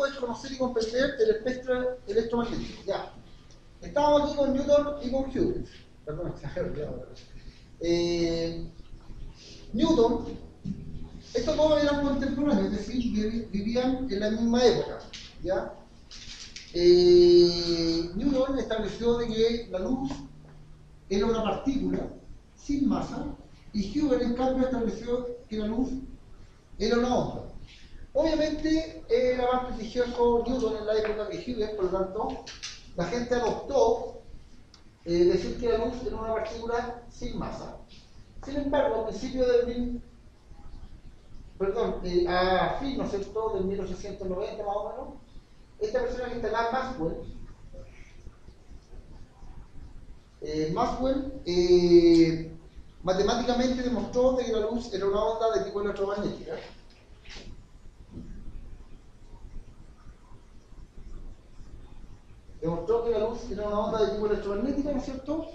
objetivo es conocer y comprender el espectro electromagnético. Ya. Estamos aquí con Newton y con Huygens. Perdón, ya. Eh, Newton, estos dos eran contemporáneos, es decir, vivían en la misma época. ¿ya? Eh, Newton estableció que la luz era una partícula sin masa y Huygens en cambio estableció que la luz era una onda. Obviamente era más prestigioso Newton en la época que Huygens, por lo tanto, la gente adoptó eh, decir que la luz era una partícula sin masa. Sin embargo, a principios del eh, fin, ¿no es cierto?, del 1890 más o menos, esta persona que acá, Maxwell, eh, Maxwell eh, matemáticamente demostró que la luz era una onda de tipo electromagnética. Demostró que la luz era una onda de tipo electromagnética, ¿no es cierto?,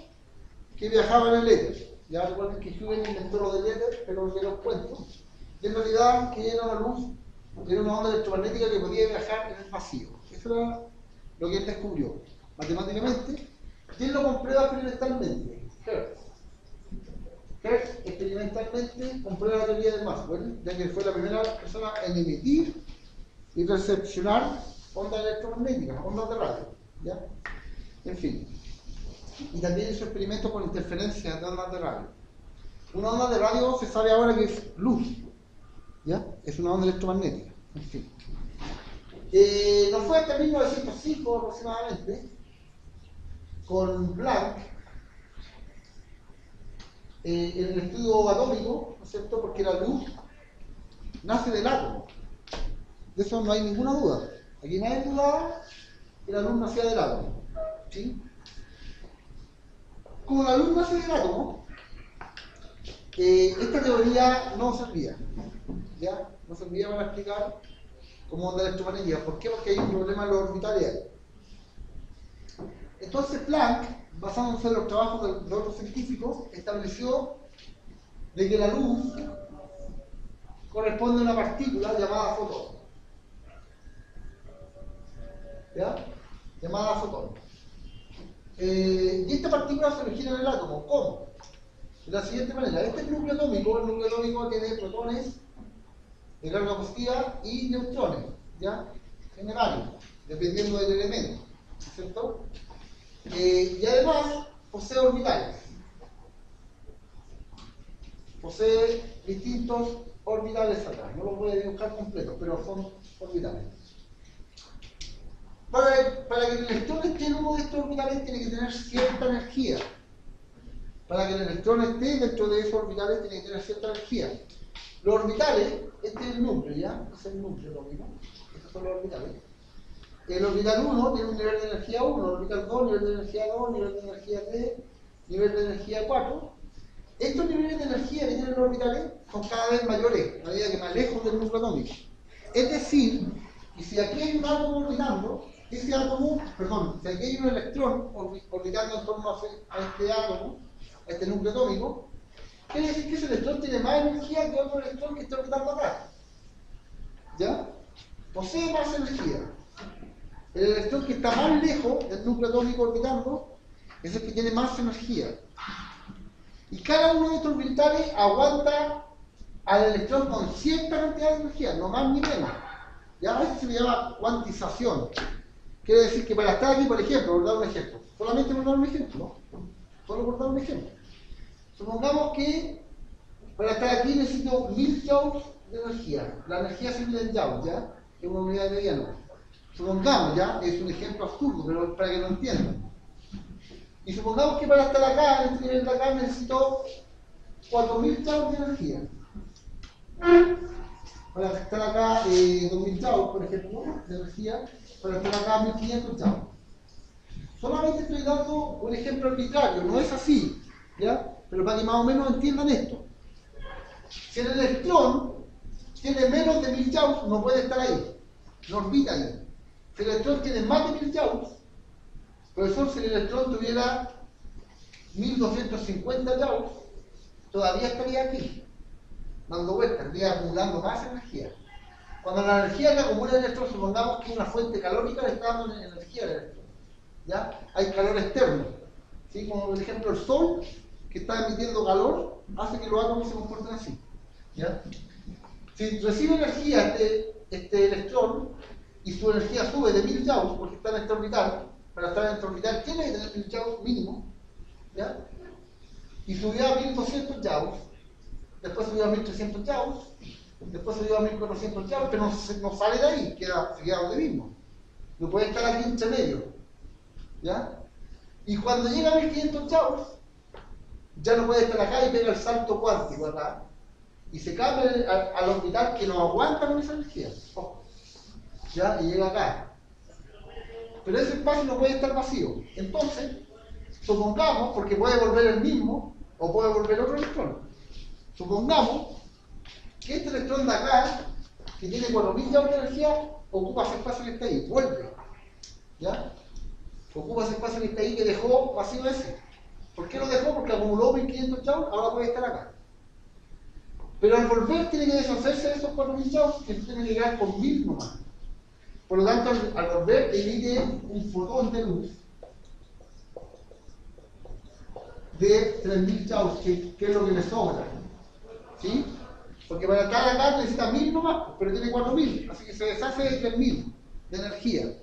que viajaba en el éter. Ya recuerden que Huygens inventó lo del éter, pero de los cuentos. Y en realidad, que era una luz, era una onda electromagnética que podía viajar en el vacío. Eso era lo que él descubrió matemáticamente. Y él lo comprueba experimentalmente. Hertz. Hertz experimentalmente comprueba la teoría de Maxwell, ya que fue la primera persona en emitir y recepcionar ondas electromagnéticas, ondas de radio. ¿Ya? En fin. Y también hizo experimentos con interferencias de ondas de radio. Una onda de radio se sabe ahora que es luz. ¿Ya? Es una onda electromagnética. En fin. Eh, nos fue hasta 1905 aproximadamente, con Planck, eh, en el estudio atómico, ¿no? Porque la luz nace del átomo. De eso no hay ninguna duda. Aquí nadie dudaba que la luz nacía del átomo. ¿Sí? Como la luz nace del átomo, eh, esta teoría no servía. ¿Ya? No servía para explicar como onda electromagnética. ¿Por qué? Porque hay un problema en los orbitales. Entonces Planck, basándose en los trabajos de, de otros científicos, estableció de que la luz corresponde a una partícula llamada fotón. ¿Ya? Llamada fotón. Eh, y esta partícula se origina en el átomo. ¿Cómo? De la siguiente manera. Este núcleo atómico, el núcleo atómico tiene protones de carga positiva y neutrones, ¿ya? Generales, dependiendo del elemento, ¿cierto? Eh, y además posee orbitales. Posee distintos orbitales acá. No los voy a dibujar completos, pero son orbitales. Para, que el electrón esté en uno de estos orbitales tiene que tener cierta energía. Para que el electrón esté dentro de esos orbitales tiene que tener cierta energía. Los orbitales, este es el núcleo, ¿ya? Es el núcleo lógico. Estos son los orbitales. El orbital 1 tiene un nivel de energía 1, el orbital 2, nivel de energía 2, nivel de energía 3, nivel de energía 4. Estos niveles de energía que tienen los orbitales son cada vez mayores, a medida que más lejos del núcleo atómico. Es decir, y si aquí hay un átomo orbitando, ese átomo, perdón, si aquí hay un electrón orbitando en torno a este átomo, a este núcleo atómico, quiere decir que ese electrón tiene más energía que otro electrón que está orbitando acá. ¿Ya? Posee más energía. El electrón que está más lejos del núcleo atómico orbitando es el que tiene más energía. Y cada uno de estos orbitales aguanta al electrón con cierta cantidad de energía, no más ni menos. Ya a veces se le llama cuantización. Quiere decir que para estar aquí, por ejemplo, por dar un ejemplo, solamente por dar un ejemplo, ¿no? solo por dar un ejemplo. Supongamos que para estar aquí necesito 1000 joules de energía. La energía se mide en joules, ¿ya? Es una unidad de mediano. Supongamos, ¿ya? Es un ejemplo absurdo, pero para que lo entiendan. Y supongamos que para estar acá, en este nivel de acá, necesito 4000 joules de energía. Para estar acá, eh, 2000 joules, por ejemplo, de energía. Para estar acá, 1500 joules. Solamente estoy dando un ejemplo arbitrario, no es así, ¿ya? Pero para que más o menos entiendan esto. Si el electrón tiene menos de 1000 joules, no puede estar ahí, no orbita ahí. Si el electrón tiene más de 1000 joules, profesor, si el electrón tuviera 1250 joules, todavía estaría aquí, dando vueltas, estaría acumulando más energía. Cuando la energía que acumula el electrón, supongamos que una fuente calórica le está dando energía al electrón. ¿ya? Hay calor externo. ¿sí? Como por ejemplo el sol, que está emitiendo calor, hace que los átomos se comporten así. ¿ya? Si recibe energía este, este electrón y su energía sube de 1000 joules, porque está en este orbital, para estar en este orbital tiene que tener 1000 joules mínimo, ¿ya? y subió a 1200 joules, después subió a 1300 joules, después subió a 1400 joules, pero no, sale de ahí, queda, queda donde mismo. No puede estar aquí entre medio. ¿Ya? Y cuando llega a 1500 joules, ya no puede estar acá y pega el salto cuántico acá, y se cambia al, orbital que no aguanta con esa energía. ¿Ya? Y llega acá. Pero ese espacio no puede estar vacío. Entonces, supongamos, porque puede volver el mismo, o puede volver otro electrón. Supongamos que este electrón de acá, que tiene 4000 joules de energía, ocupa ese espacio que está ahí, vuelve. ¿Ya? Ocupa ese espacio que está ahí que dejó vacío ese. ¿Por qué lo dejó? Porque acumuló 1500 joules, ahora puede estar acá. Pero al volver tiene que deshacerse de esos 4000 joules que tiene que llegar con 1000 nomás. Por lo tanto, al volver emite un fotón de luz de 3000 joules, que, que, es lo que le sobra. Porque para cada acá necesita 1000 nomás, pero tiene 4000, así que se deshace de 3000 de energía.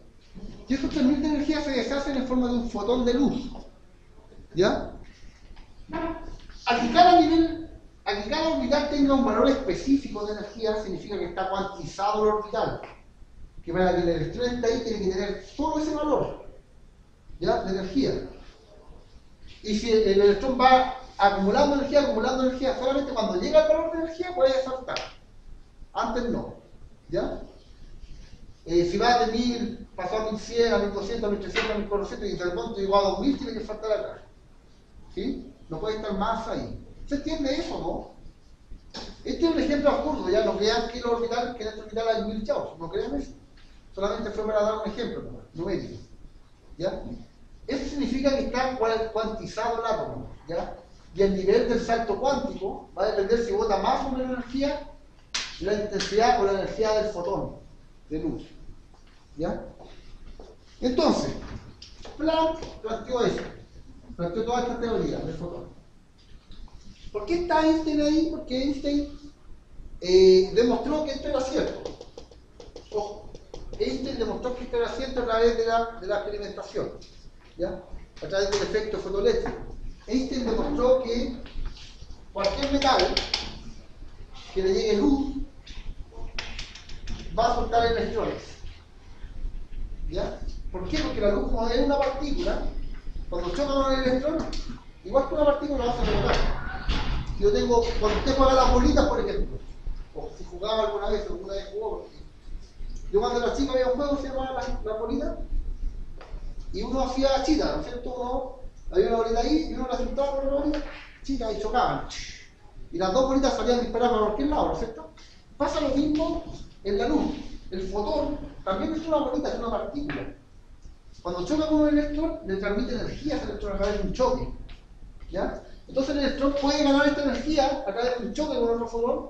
Y esos 3000 de energía se deshacen en forma de un fotón de luz. ¿Ya? Aquí cada nivel, aquí cada orbital tenga un valor específico de energía, significa que está cuantizado el orbital. Que para que el electrón esté ahí tiene que tener solo ese valor ¿ya? de energía. Y si el electrón va acumulando energía, acumulando energía, solamente cuando llega el valor de energía puede saltar. Antes no. ¿Ya? Eh, si va de 1000, pasó a 1100, a 1200, a 1300, a 1400 y de repente llegó a 2000, tiene que saltar acá. ¿Sí? No puede estar más ahí. ¿Se entiende eso, no? Este es un ejemplo absurdo, ya no crean que, el orbital, que en este orbital hay mil chavos, no crean eso. Solamente fue para dar un ejemplo numérico. ¿Ya? Eso significa que está cuantizado el átomo, ¿ya? Y el nivel del salto cuántico va a depender si bota más o menos energía, la intensidad o la energía del fotón de luz, ¿ya? Entonces, Planck planteó eso, planteó toda esta teoría del fotón. ¿Por qué está Einstein ahí? Porque Einstein eh, demostró que esto era cierto. Einstein demostró que esto era cierto a través de la, de la experimentación. ¿ya? a través del efecto fotoeléctrico. Einstein demostró que cualquier metal que le llegue luz va a soltar electrones. ¿Ya? ¿Por qué? Porque la luz, como es una partícula, cuando choca con el electrón, igual que una partícula va a rebotar. Si yo tengo, cuando usted juega las bolitas, por ejemplo, o si jugaba alguna vez, alguna vez jugó, yo cuando era chica había un juego se llamaba las la bolitas, y uno hacía chita, ¿no es cierto? Había una bolita ahí y uno la sentaba por una bolita, chita, y chocaban. Y las dos bolitas salían disparadas para cualquier lado, ¿no es cierto? Pasa lo mismo en la luz. El fotón también es una bolita, es una partícula. Cuando choca con un electrón, le transmite energía a ese electrón a través de un choque. ¿Ya? Entonces el electrón puede ganar esta energía a través de un choque con otro fotón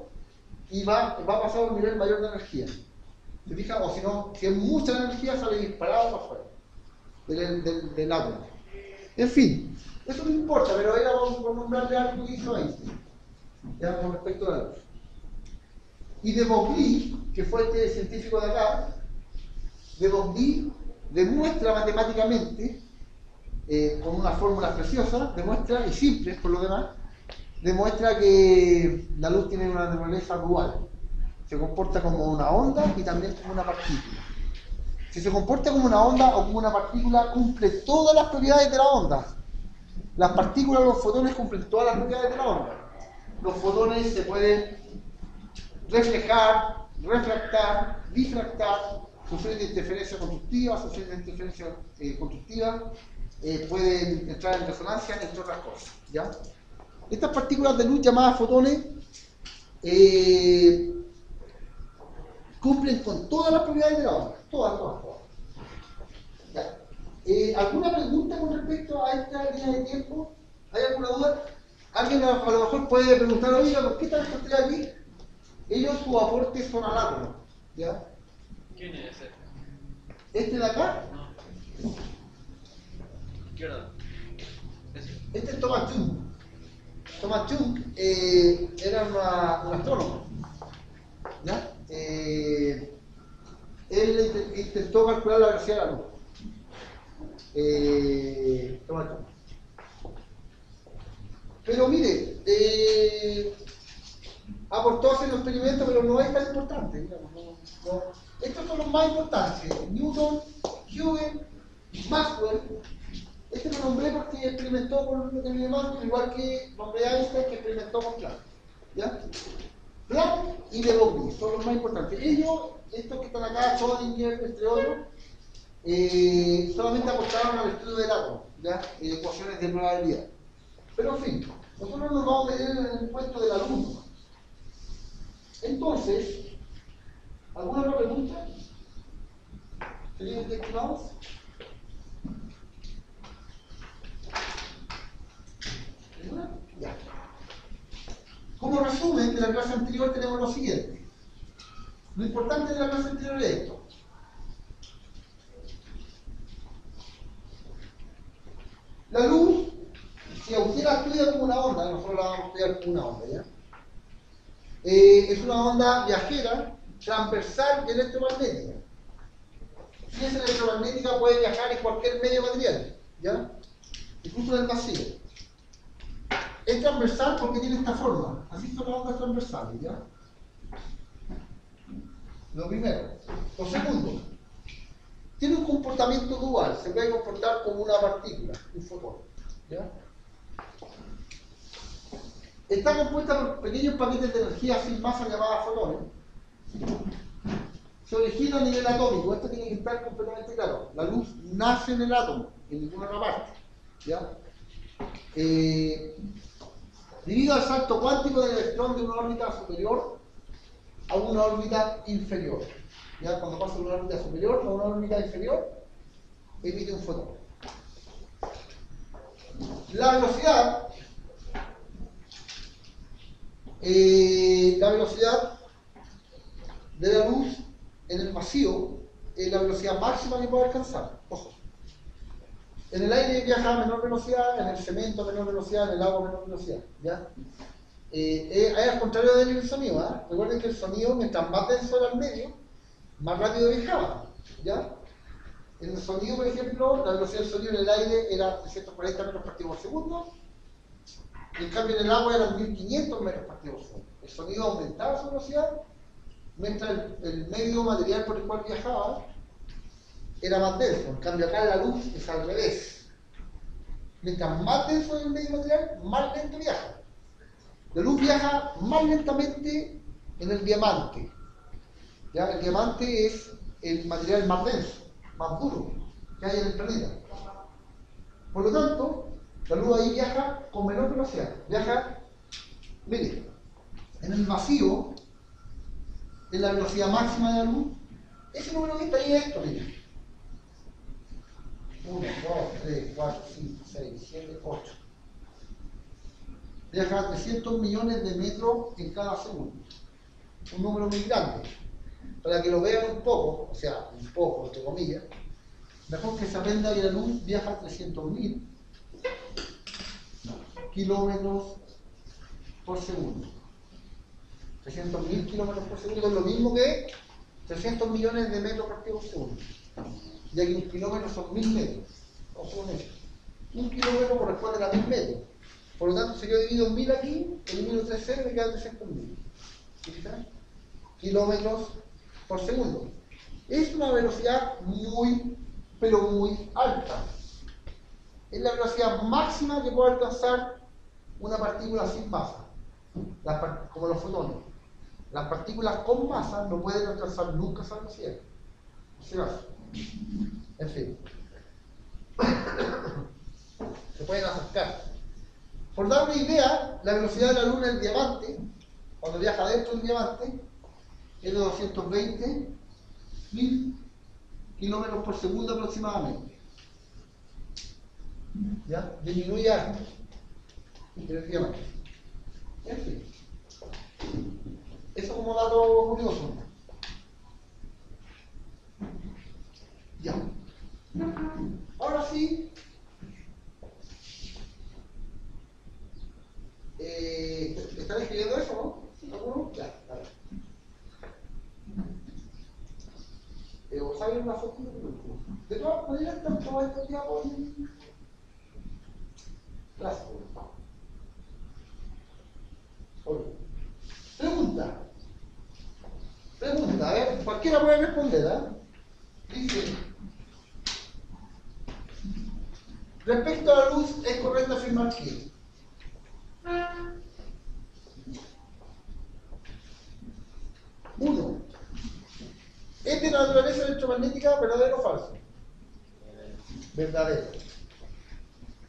y va, va a pasar a un nivel mayor de energía. ¿Se fija? O si no, si es mucha energía, sale disparado para afuera del, del, del átomo. En fin, eso no importa, pero ahora vamos a nombrarle algo que hizo Einstein, ya con respecto a la luz. Y de Broglie, que fue este científico de acá, de Broglie demuestra matemáticamente, eh, con una fórmula preciosa, demuestra, y simple por lo demás, demuestra que la luz tiene una naturaleza dual. Se comporta como una onda y también como una partícula. Si se comporta como una onda o como una partícula, cumple todas las propiedades de la onda. Las partículas, los fotones cumplen todas las propiedades de la onda. Los fotones se pueden reflejar, refractar, difractar, sufrir de interferencia constructiva, sufrir de interferencia eh, constructiva, eh, pueden entrar en resonancia, entre otras cosas. ¿ya? Estas partículas de luz llamadas fotones eh, cumplen con todas las propiedades de la onda. Todas, todas, todas. Eh, ¿Alguna pregunta con respecto a esta línea de tiempo? ¿Hay alguna duda? Alguien a, lo mejor puede preguntar, oiga, ¿por qué están estos aquí? Ellos su aporte son al átomo. ¿Ya? ¿Quién es ese? Este de acá, No. Izquierda. Ese. este es Thomas Chung. Thomas Chung eh, era una- un astrónomo. ¿Ya? Eh, él int- intentó calcular la velocidad de la luz. Eh. Pero mire, eh, aportó a hacer un experimento, pero no es tan importante. Estos son los más importantes. Newton, Huygens, Maxwell. Este lo nombré porque experimentó con el elemento, igual que nombré a Einstein que experimentó con Planck. ¿Ya? Planck y de Broglie son los más importantes. Ellos, estos que están acá, Schrödinger, entre otros, eh, solamente aportaron al estudio del átomo, ¿ya? Ecuaciones de probabilidad. Pero en fin, nosotros nos vamos a meter en el puesto de la luz. Entonces, ¿alguna otra pregunta? ¿Serían estimados? ¿Ninguna? Como resumen de la clase anterior tenemos lo siguiente. Lo importante de la clase anterior es esto. La luz, si usted la estudia como una onda, nosotros la vamos a estudiar como una onda, ¿ya? Eh, es una onda viajera, transversal y electromagnética. Si es electromagnética puede viajar en cualquier medio material, ¿ya? Incluso en el vacío. Es transversal porque tiene esta forma. Así son las ondas transversales, ¿ya? Lo primero. Lo segundo. Tiene un comportamiento dual. Se puede comportar como una partícula, un fotón. ¿ya? Está compuesta por pequeños paquetes de energía sin masa llamadas fotones. Se origina a nivel atómico. Esto tiene que estar completamente claro. La luz nace en el átomo, en ninguna otra parte. ¿ya? Eh, debido al salto cuántico del electrón de una órbita superior a una órbita inferior. ¿Ya? Cuando pasa de una órbita superior a una órbita inferior, emite un fotón. La velocidad, eh, la velocidad de la luz en el vacío es la velocidad máxima que puede alcanzar. Ojo. En el aire viaja a menor velocidad, en el cemento a menor velocidad, en el agua a menor velocidad. ¿ya? Eh, eh, es al contrario del sonido. ¿ah? Recuerden que el sonido, mientras más denso era el medio, más rápido viajaba. ¿ya? En el sonido, por ejemplo, la velocidad del sonido en el aire era 340 metros por por segundo, en cambio en el agua eran 1500 metros por segundo. El sonido aumentaba su velocidad, mientras el, el medio material por el cual viajaba era más denso. En cambio acá la luz es al revés. Mientras más denso es el medio material, más lento viaja. La luz viaja más lentamente en el diamante. ¿ya? El diamante es el material más denso, más duro que hay en el planeta. Por lo tanto, la luz ahí viaja con menor velocidad. Viaja, mire, en el vacío, en la velocidad máxima de la luz, ese número que está ahí es esto, mire. 1, 2, 3, 4, 5, 6, 7, 8. Viaja a 300 millones de metros en cada segundo. Un número muy grande. Para que lo vean un poco, o sea, un poco, entre comillas, mejor que se aprenda que la luz viaja a 300.000 kilómetros por segundo. 300.000 kilómetros por segundo es lo mismo que 300 millones de metros por segundo. Ya que un kilómetro son 1000 metros. O son. Un kilómetro corresponde a 1000 metros. Por lo tanto, si yo divido 1000 aquí, elimino 3 ceros y me quedan 300.000. ¿Sí? Kilómetros por segundo. Es una velocidad muy, pero muy alta. Es la velocidad máxima que puede alcanzar una partícula sin masa, como los fotones. Las partículas con masa no pueden alcanzar nunca esa velocidad. Acaso. En fin. Se pueden acercar. Por dar una idea, la velocidad de la luna en diamante, cuando viaja dentro del diamante, es de 220 mil kilómetros por segundo aproximadamente. ¿Ya? Disminuye en el diamante. En fin. Eso como dato curioso. Ya. Ahora sí. Eh, ¿Están escribiendo eso, no? ¿Alguno? Ya, a ver. Eh, ¿Os saben una foto? De todas maneras, todos estos diapos en clase. Ok. Pregunta. A cualquiera puede responder, ¿eh? Dice, respecto a la luz, ¿es correcto afirmar que? Uno, ¿es de naturaleza electromagnética verdadero o falso? Verdadero.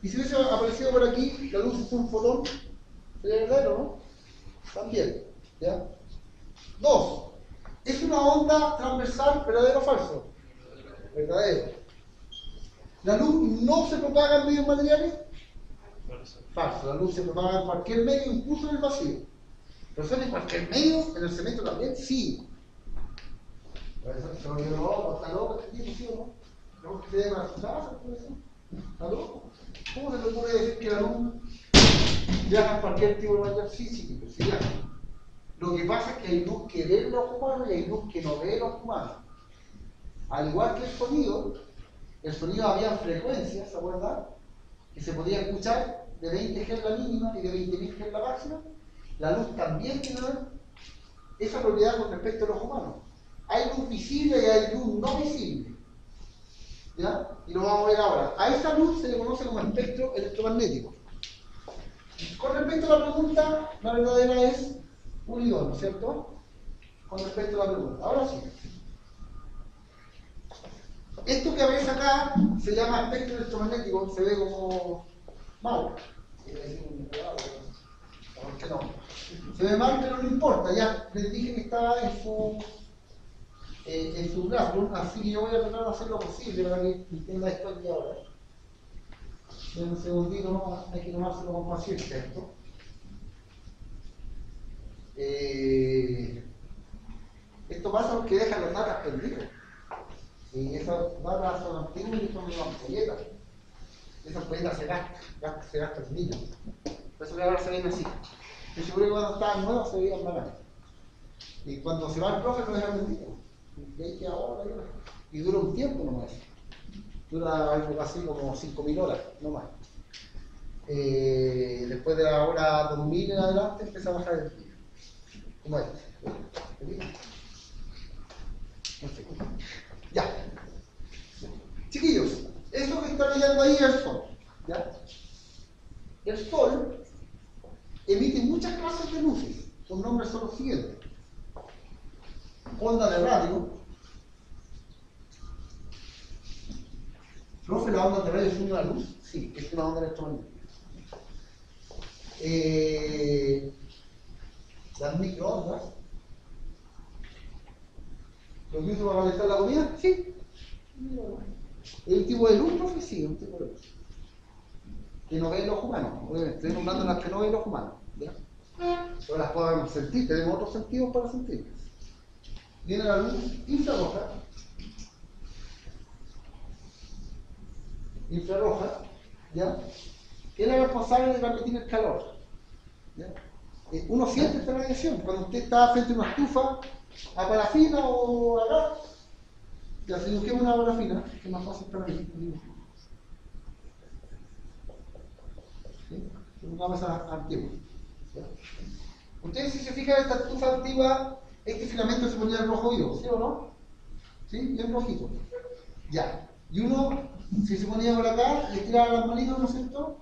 Y si hubiese aparecido por aquí, la luz es un fotón, sería verdadero, ¿no? También, ¿ya? Dos, ¿es una onda transversal verdadero o falso? Verdadero. ¿La luz no se propaga en medios materiales? Falso. La luz se propaga en cualquier medio, incluso en el vacío. Pero en cualquier medio, en el cemento también, sí. Está loco. ¿Cómo se le ocurre decir que la luz viaja en cualquier tipo de material? Sí, sí, sí viaja. Lo que pasa es que hay luz que ven los humanos y hay luz que no ven los humanos. Al igual que el sonido, el sonido había frecuencias, ¿se acuerdan? Que se podía escuchar de 20 Hz la mínima y de 20.000 Hz la máxima. La luz también tiene esa propiedad con respecto a los humanos. Hay luz visible y hay luz no visible. ¿Ya? Y lo vamos a ver ahora. A esa luz se le conoce como espectro electromagnético. Con respecto a la pregunta, la verdadera es un ¿no es cierto? Con respecto a la pregunta. Ahora sí. Esto que aparece acá se llama espectro electromagnético, se ve como mal. ¿Por qué no? Se ve mal, pero no importa, ya les dije que estaba en su, eh, en su gráfico, así que yo voy a tratar de hacer lo posible para que entienda esto aquí ahora. En un segundito, hay que tomárselo con paciencia esto. Eh, esto pasa porque dejan los datos perdidos. Y esas barras son antiguas y son unas ampolletas. Esas ampolletas se gastan, se gastan niños. Por eso que ahora se ven así. Yo seguro que cuando estaban nuevas se veían baratas. Y cuando se va el profe lo dejan vendido. Y que dura un tiempo nomás. Dura algo así como 5.000 horas, no más. Eh, después de la hora 2000 en adelante empieza a bajar Como este. Ya. Chiquillos, eso que están leyendo ahí es el sol. ¿ya? El sol emite muchas clases de luces. Sus nombres son los siguientes. Onda de radio. ¿Profe, la onda de radio es una luz? Sí, es una onda electromagnética. Eh, las microondas. ¿Lo uso para calentar la comida? Sí. ¿Es un tipo de luz, profe? Sí, un tipo de luz. Que no ven los humanos. Estoy nombrando las que no ven los humanos. ¿ya? Pero las podemos sentir, tenemos otros sentidos para sentirlas. Viene la luz infrarroja. Infrarroja, ¿ya? Que es la responsable de transmitir el calor. ¿ya? Eh, uno siente esta radiación. Cuando usted está frente a una estufa a parafina o a gas, ya busquemos una parafina, que es más fácil para mí. ¿Sí? Una mesa antigua. Ustedes si se fijan esta estufa antigua, este filamento se ponía en rojo vivo, ¿sí o no? ¿Sí? Bien rojito. Ya. Y uno, si se ponía por acá, le tiraba las manitas, ¿no es cierto?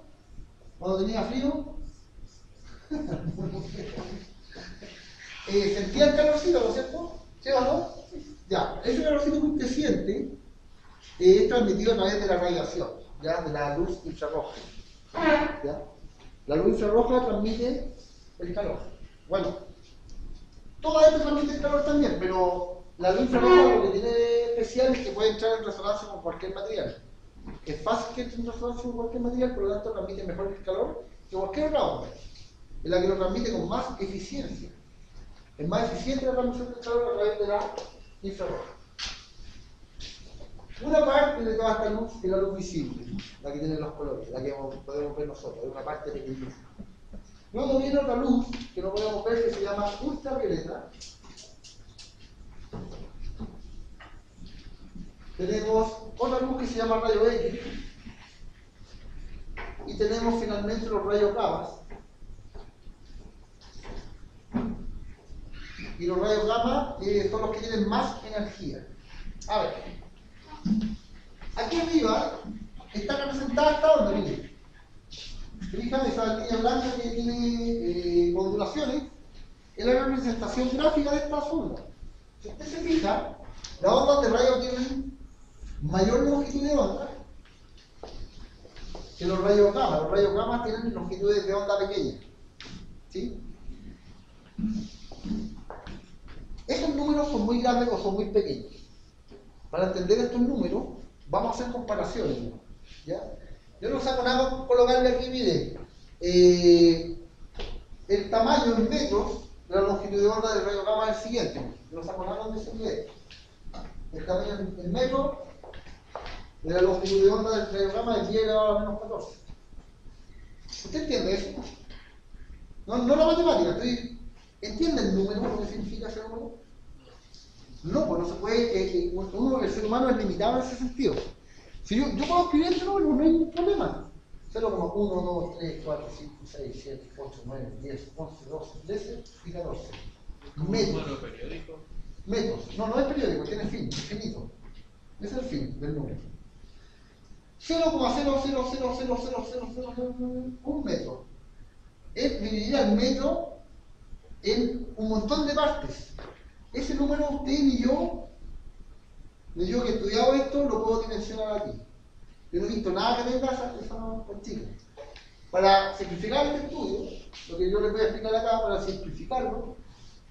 Cuando tenía frío, eh, sentía el calorcito, ¿no es cierto? ¿Sí o no? Ya, ese calorcito que usted siente eh, es transmitido a través de la radiación, ¿ya? De la luz infrarroja. ¿ya? La luz infrarroja transmite el calor. Bueno, todo esto transmite el calor también, pero la luz infrarroja lo que tiene especial es que puede entrar en resonancia con cualquier material. Es fácil que entre en resonancia con cualquier material, por lo tanto transmite mejor el calor que cualquier otra onda. Es la que lo transmite con más eficiencia. Es más eficiente la transmisión del calor a través de la infrarroja. Una parte de toda esta luz es la luz visible, la que tiene los colores, la que podemos ver nosotros, es una parte pequeñísima. Luego viene otra luz que no podemos ver que se llama ultravioleta. Tenemos otra luz que se llama rayo X. Y tenemos finalmente los rayos gamma. Y los rayos gamma eh, son los que tienen más energía. A ver. Aquí arriba está representada esta onda, miren. Fijan esa línea blanca que tiene eh, ondulaciones, es la representación gráfica de esta onda. Si usted se fija, las ondas de rayos tienen mayor longitud de onda que los rayos gamma. Los rayos gamma tienen longitudes de onda pequeñas. ¿Sí? Números son muy grandes o son muy pequeños. Para entender estos números, vamos a hacer comparaciones. ¿ya? Yo no saco nada colocarle aquí, mire, eh, el tamaño en metros de la longitud de onda del rayo gamma es el siguiente. Yo no saco nada con El tamaño en metros de la longitud de onda del rayo gamma es 10 elevado a menos 14. ¿Usted entiende eso? No, no la matemática, estoy, ¿entiende el número, lo que significa ese número? No, pues no se puede, eh, eh, uno, el ser humano es limitado en ese sentido. Si yo, yo puedo escribir este número, no hay ningún problema. 0,1, 2, 3, 4, 5, 6, 7, 8, 9, 10, 11, 12, 13 y 14. Metros. ¿Número periódico? Metros. No, no es periódico, tiene fin, infinito. Es el fin del número. 0,000000001 metro. Es dividir el metro en un montón de partes. Ese número usted y yo, yo que he estudiado esto, lo puedo dimensionar aquí. Yo no he visto nada que tenga esa, esa chica. Para simplificar este estudio, lo que yo les voy a explicar acá, para simplificarlo,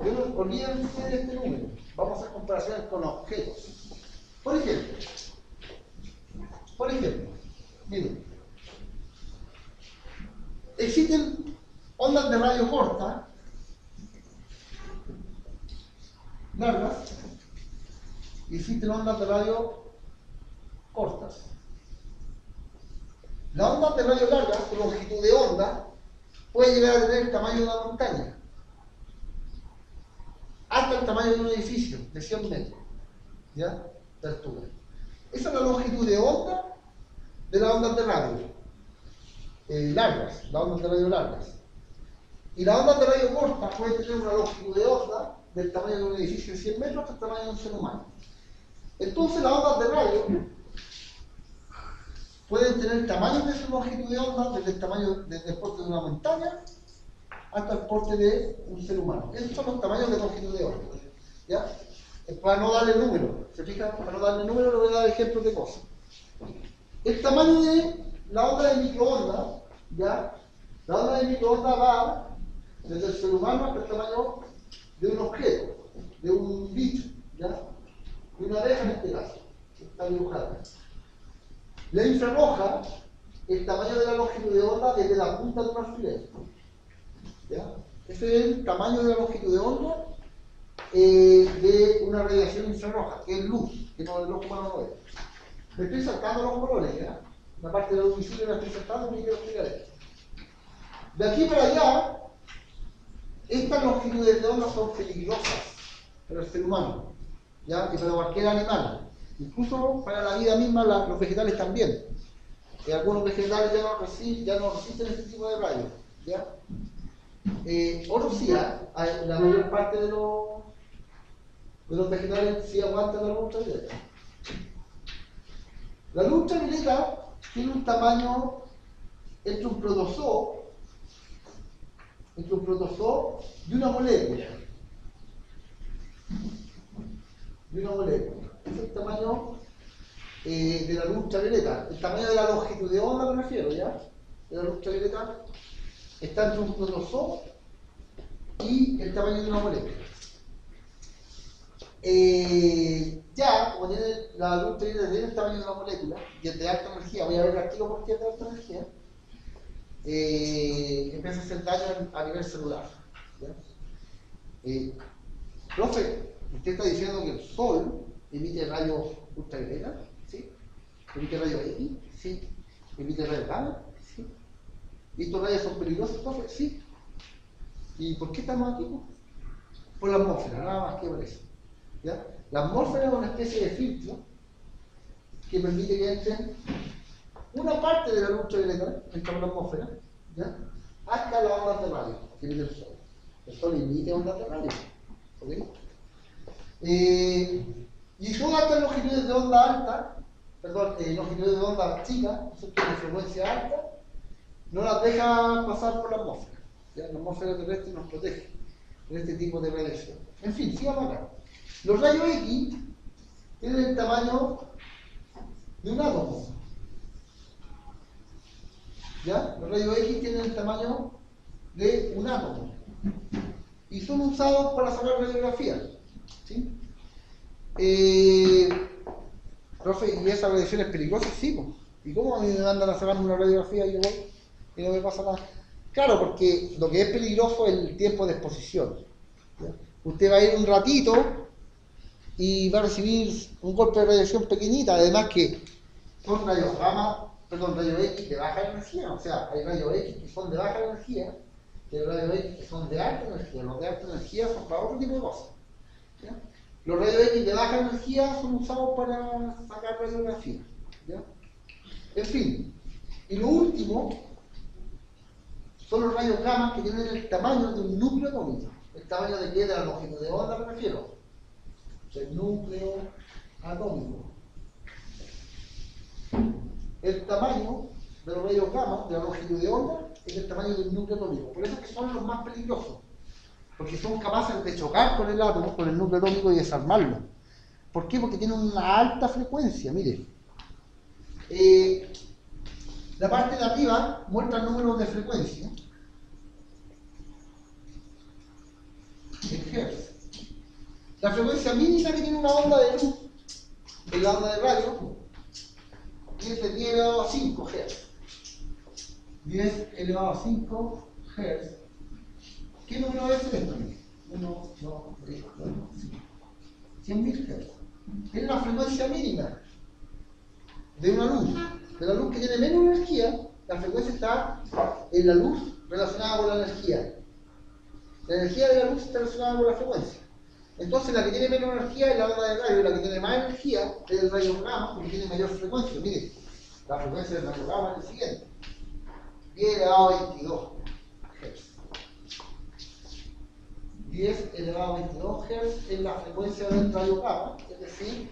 yo no olvídense de este número. Vamos a hacer comparaciones con objetos. Por ejemplo, por ejemplo, miren, existen ondas de radio corta largas y existen ondas de radio cortas. La onda de radio larga, su longitud de onda, puede llegar a tener el tamaño de una montaña, hasta el tamaño de un edificio de 100 metros ¿ya? de altura. Esa es la longitud de onda de las ondas de radio eh, largas, las ondas de radio largas. Y las ondas de radio cortas pueden tener una longitud de onda del tamaño de un edificio de 100 metros hasta el tamaño de un ser humano. Entonces las ondas de radio pueden tener tamaños de su longitud de onda desde el tamaño desde el porte de una montaña hasta el porte de un ser humano. Esos son los tamaños de longitud de onda. ¿ya? Para no darle número, ¿se fijan? Para no darle número, le voy a dar ejemplos de cosas. El tamaño de la onda de microondas, ¿ya? La onda de microondas va desde el ser humano hasta el tamaño de un objeto, de un bicho. De una abeja en este caso, que está dibujada. La infrarroja, el tamaño de la longitud de onda desde la punta de un alfiler. ¿ya? Ese es el tamaño de la longitud de onda eh, de una radiación infrarroja, que es luz, que no, el ojo humano no ve. Me estoy saltando los colores, ¿ya? Una parte de la luz visible la estoy saltando y quiero explicar esto. De aquí para allá, estas longitudes de onda son peligrosas para el ser humano ¿ya? y para cualquier animal. Incluso para la vida misma, los vegetales también. Y algunos vegetales ya no, resisten, ya este tipo de rayos. ¿ya? Eh, otros sí, ¿ah? la mayor parte de los, de los vegetales sí aguantan la luz ultravioleta. La luz ultravioleta tiene un tamaño entre un protozoo entre un protozoo y una molécula. Y una molécula. Es el tamaño eh, de la luz ultravioleta. El tamaño de la longitud de onda me refiero, ¿ya? De la luz ultravioleta está entre un protozoo y el tamaño de una molécula. Eh, ya, como tiene la luz ultravioleta tiene el tamaño de una molécula y es de alta energía, voy a ver el artículo por qué es de alta energía eh, empieza a hacer daño a nivel celular. Eh, profe, usted está diciendo que el sol emite rayos ultravioleta, ¿sí? ¿Emite rayos X? Sí. ¿Emite rayos gamma? Sí. ¿Y estos rayos son peligrosos, profe? Sí. ¿Y por qué estamos aquí? Por la atmósfera, nada más que por eso. La atmósfera es una especie de filtro que permite que entren una parte de la luz ultravioleta, entra en la atmósfera, ¿ya? hasta las ondas de radio que emite el Sol. El Sol emite ondas de radio. ¿ok? Eh, y todas estas longitudes de onda alta, perdón, eh, longitudes de onda chicas, ¿cierto? de frecuencia alta, no las deja pasar por la atmósfera. La atmósfera terrestre nos protege de este tipo de radiación. En fin, sigamos acá. Los rayos X tienen el tamaño de un átomo. ¿Ya? Los rayos X tienen el tamaño de un átomo. Y son usados para sacar radiografía. ¿Sí? Eh, ¿y esa radiación es peligrosa? Sí, pues. ¿Y cómo me mandan a sacar una radiografía y yo voy y no me pasa nada? Claro, porque lo que es peligroso es el tiempo de exposición. Usted va a ir un ratito y va a recibir un golpe de radiación pequeñita, además que son rayos gamma, perdón, rayos X de baja energía, o sea, hay rayos X que son de baja energía y hay rayos X que son de alta energía. Los de alta energía son para otro tipo de cosas. Los rayos X de baja energía son usados para sacar radiografía. ¿ya? En fin, y lo último son los rayos gamma que tienen el tamaño de un núcleo atómico. ¿El tamaño de qué? De la de onda me refiero. El núcleo atómico. El tamaño de los rayos gamma, de la longitud de onda, es el tamaño del núcleo atómico. Por eso es que son los más peligrosos. Porque son capaces de chocar con el átomo, con el núcleo atómico y desarmarlo. ¿Por qué? Porque tienen una alta frecuencia, mire. Eh, la parte de arriba muestra números de frecuencia. En Hertz. La frecuencia mínima que tiene una onda de luz, la onda de radio, 10 elevado a 5 Hz. 10 elevado a 5 Hz. ¿Qué número es esto? 1, 2, 3, 4, 5. 100.000 Hz. Es la frecuencia mínima de una luz. De la luz que tiene menos energía, la frecuencia está en la luz relacionada con la energía. La energía de la luz está relacionada con la frecuencia. Entonces la que tiene menos energía es la onda de radio la que tiene más energía es el rayo gamma porque tiene mayor frecuencia. Mire, la frecuencia del rayo gamma es el siguiente. 10 elevado a 22 Hz. 10 elevado a 22 Hz es la frecuencia del rayo gamma, es decir,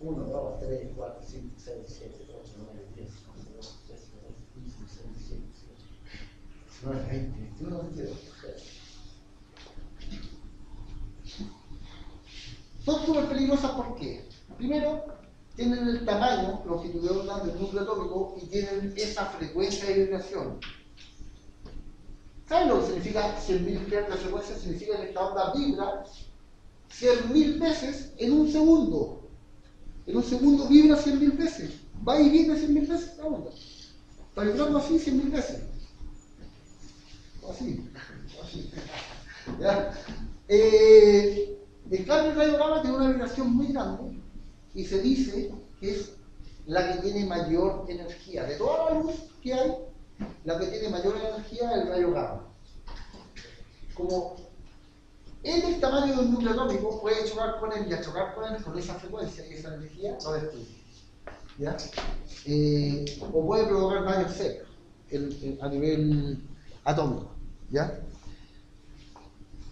1, 2, 3, 4, 5, 6, 7, 8, 9, 10, 11, 12, 13, 14, 15, 16, 17, 18, 19, 20, 21, 22 Hz. Son súper peligrosas ¿por qué? Primero, tienen el tamaño, longitud de onda del núcleo atómico y tienen esa frecuencia de vibración. ¿Saben lo que significa 100.000 Hz de frecuencia? Significa que esta onda vibra 100.000 veces en un segundo. En un segundo vibra 100.000 veces. Va y viene 100.000 veces la onda. Está vibrando así 100.000 veces. Así. Así. ¿Ya? Eh, el cambio rayo gamma tiene una vibración muy grande y se dice que es la que tiene mayor energía. De toda la luz que hay, la que tiene mayor energía es el rayo gamma. Como en el tamaño de un núcleo atómico puede chocar con él y al chocar con él con esa frecuencia y esa energía lo destruye. ¿Ya? Eh, o puede provocar daños serios a nivel atómico. ¿Ya?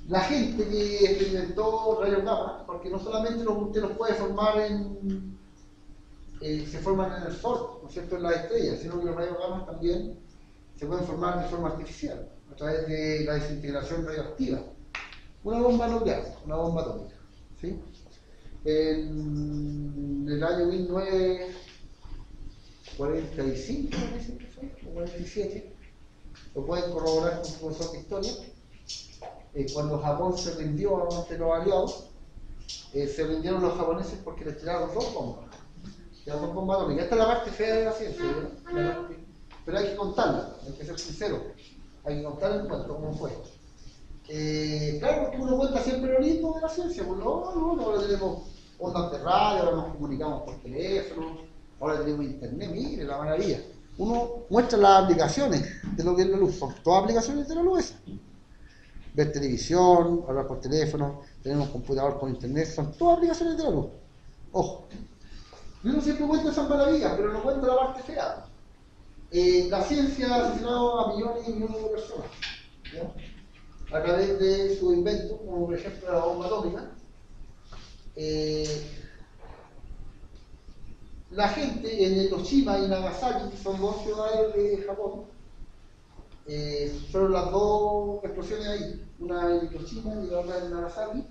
La gente que experimentó rayos gamma, porque no solamente los, usted los puede formar en, eh, se forman en el Sol, ¿no es cierto?, en las estrellas, sino que los rayos gamma también se pueden formar de forma artificial, a través de la desintegración radioactiva. Una bomba nuclear, una bomba atómica. ¿sí? En el año 1945, parece que fue, o 47, lo pueden corroborar con su profesor historia eh, cuando Japón se rindió ante los aliados, eh, se rindieron los japoneses porque les tiraron dos bombas. Tiraron dos bombas atómicas. Esta es la parte fea de la ciencia, pero hay que contarla, hay que ser sincero. Hay que contar el cuento, cómo fue. Eh, claro, porque uno cuenta siempre lo lindo de la ciencia, pues no, no, ahora tenemos ondas de radio, ahora nos comunicamos por teléfono, ahora tenemos internet, mire la maravilla. Uno muestra las aplicaciones de lo que es la luz, son todas aplicaciones de la luz esas. Ver televisión, hablar por teléfono, tener un computador con internet, son todas aplicaciones de la luz. Ojo. Yo no siempre cuento esas maravillas, pero no cuento la parte fea. Eh, la ciencia ha asesinado a millones y millones de personas. A través de su invento, como por ejemplo la bomba atómica. Eh, la gente en Hiroshima y Nagasaki, que son dos ciudades de Japón, eh, fueron las dos explosiones ahí, una en Hiroshima y la otra en Nagasaki.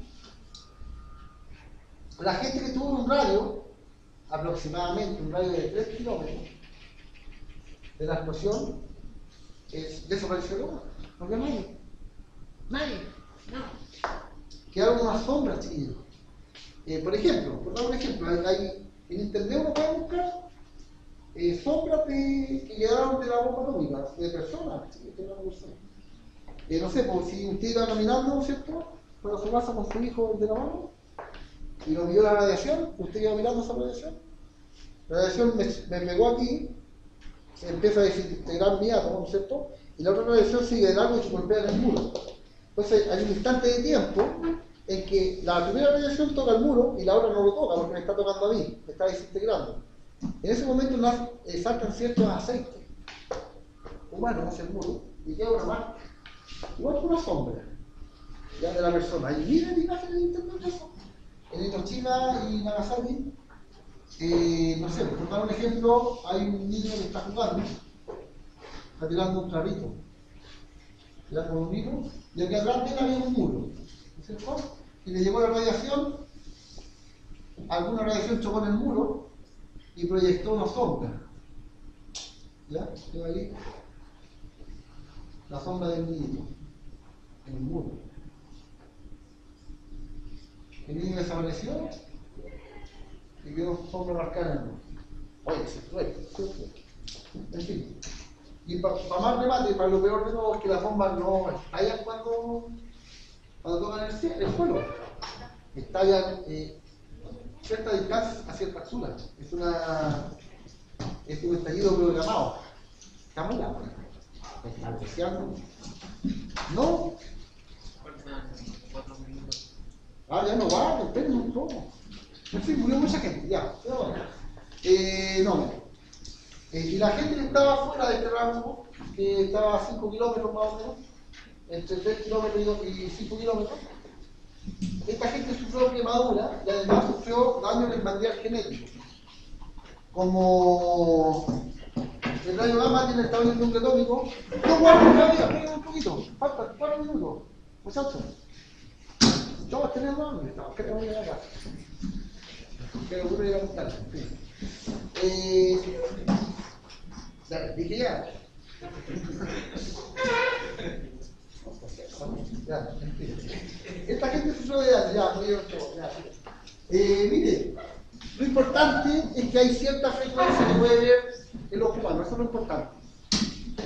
La gente que estuvo en un radio, aproximadamente un radio de 3 kilómetros, de la explosión, es, desapareció luego. No había nadie. Nadie. No. Quedaron unas sombras, chiquillos. Eh, por ejemplo, por dar un ejemplo, hay- en internet uno puede buscar eh, sombras que quedaron de la bomba atómica, de personas, que. Eh, no sé, pues si usted iba caminando, ¿no es cierto? Por su casa con su hijo de la mano y lo vio la radiación, usted iba mirando esa radiación. La radiación me, me pegó aquí, se empieza a desintegrar mi átomo, ¿no cierto? Y la otra radiación sigue de largo y se golpea en el muro. Entonces hay un instante de tiempo en que la primera radiación toca el muro y la otra no lo toca porque me está tocando a mí, me está desintegrando. En ese momento nas- eh, saltan ciertos aceites humanos hacia el muro y queda una marca, igual que una sombra ya de la persona. Y miren imágenes en internet de eso. En Hiroshima y Nagasaki, eh, no sé, por dar un ejemplo, hay un niño que está jugando, está tirando un trapito, tirando un hilo, y aquí atrás de él había un muro, ¿no es cierto? Y le llegó la radiación, alguna radiación chocó en el muro y proyectó una sombra. ¿Ya? Quedó ahí la sombra del niño el muro. El niño desapareció y quedó sombra marcada en el muro. Oye, se fue. En fin. Y para más remate, para lo peor de todo, es que las bombas no estallan cuando, cuando tocan el, cie- el suelo. Estallan eh, cierta distancia a cierta altura. Es, una, es un estallido programado. ¿Estamos ya? ¿Está apreciando? No, Faltan cuatro minutos. Ah, ya no va, esperen un poco. En fin, murió mucha gente, ya. Eh, no. Eh, y la gente que estaba fuera de este rango, que estaba a 5 kilómetros más o menos, entre 3 kilómetros y 5 kilómetros, esta gente sufrió quemadura y además sufrió daño en el material genético. Como el rayo gamma tiene el tamaño de un atómico, no guarden todavía, esperen un poquito, faltan 4 minutos, muchachos. Todos tenemos hambre, todos queremos ir a la casa. Pero uno llega a montar. Eh, dije ya. Ya. Esta gente sufrió de daño, ya, no todo, ya. Eh, mire, lo importante es que hay cierta frecuencia que puede ver el ojo humano, eso es lo importante.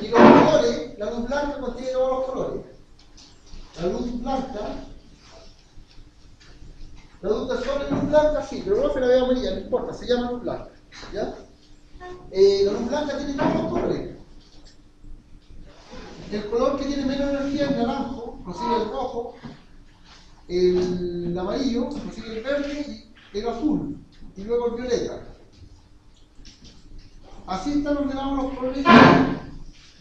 Y los colores, la luz blanca contiene todos los colores. La luz blanca la luz del sol es luz blanca, sí, pero no se la veo amarilla, no importa, se llama luz blanca. ¿Ya? Eh, la luz blanca tiene todos los colores. El color que tiene menos energía es naranjo, prosigue el rojo, el amarillo, prosigue el verde, y el azul y luego el violeta. Así están ordenados los problemas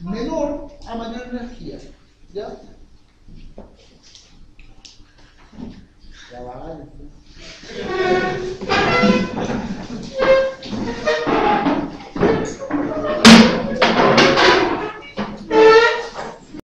menor a mayor energía. ¿Ya? Ya va, ¿eh?